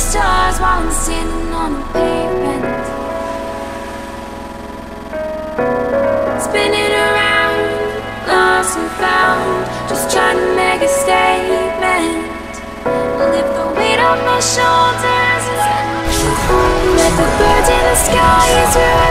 stars while I'm standing on the pavement. Spinning around, lost and found, just trying to make a statement. Lift the weight off my shoulders. Let the birds in the sky is where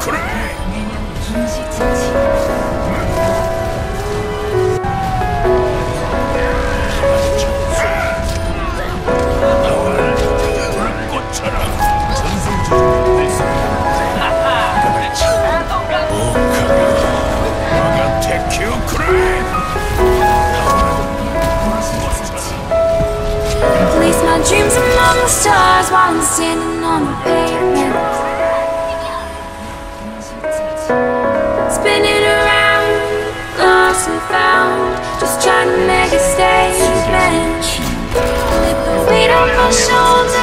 Place my dreams among the stars while I'm standing on the pavement. Found, just trying to make a statement. Weight off my shoulders.